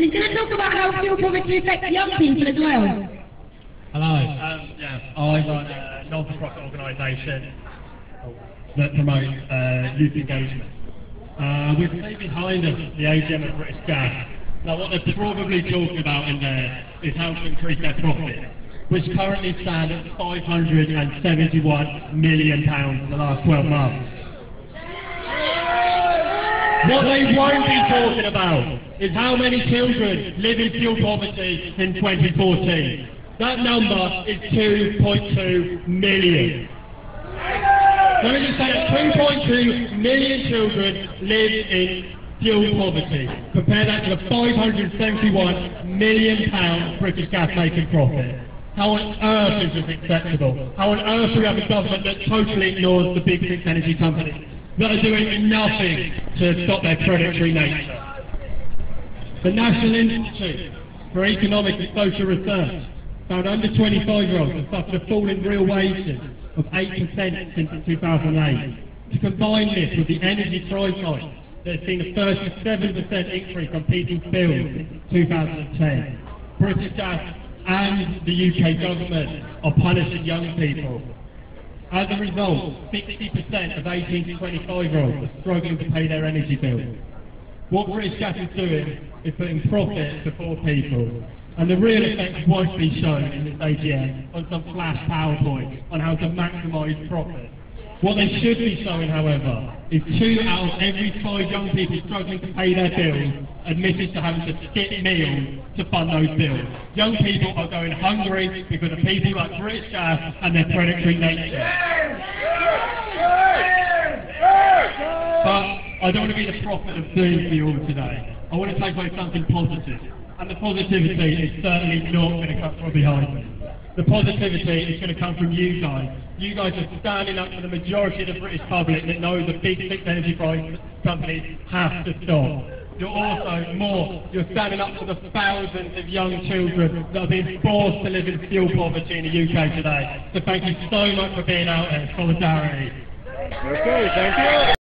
and he's going to talk about how fuel poverty affects young people as well. Hello. Um, yeah, I run a non-profit organisation that promotes uh, youth engagement. Uh, we've seen behind us the AGM of British Gas. Now, what they're probably talking about in there is how to increase their profit, which currently stand at 571 million pounds in the last 12 months. What they won't be talking about is how many children live in fuel poverty in 2014. That number is 2.2 million. Let me just say that 2.2 million children live in fuel poverty. Compare that to the 571 million pound British gas making profit. How on earth is this acceptable? How on earth do we have a government that totally ignores the big six energy companies that are doing nothing to stop their predatory nature? The National Institute for Economic and Social Research found under 25-year-olds have suffered a fall in real wages of 8% since 2008. To combine this with the energy price hike that has seen a 37% increase on people's bills since 2010, British Gas and the UK government are punishing young people. As a result, 60% of 18 to 25-year-olds are struggling to pay their energy bills. What British Gas is doing is putting profit before people. And the real effects won't be shown in this AGM on some flash PowerPoint on how to maximise profit. What they should be showing, however, is two out of every five young people struggling to pay their bills admitted to having to skip meals to fund those bills. Young people are going hungry because of people like British Gas and their predatory nature. But I don't want to be the prophet of doom for you all today. I want to take away something positive. And the positivity is certainly not going to come from behind me. The positivity is going to come from you guys. You guys are standing up for the majority of the British public that know the big six energy companies have to stop. You're also more, you're standing up for the thousands of young children that are being forced to live in fuel poverty in the UK today. So thank you so much for being out there. Solidarity. Okay, thank you.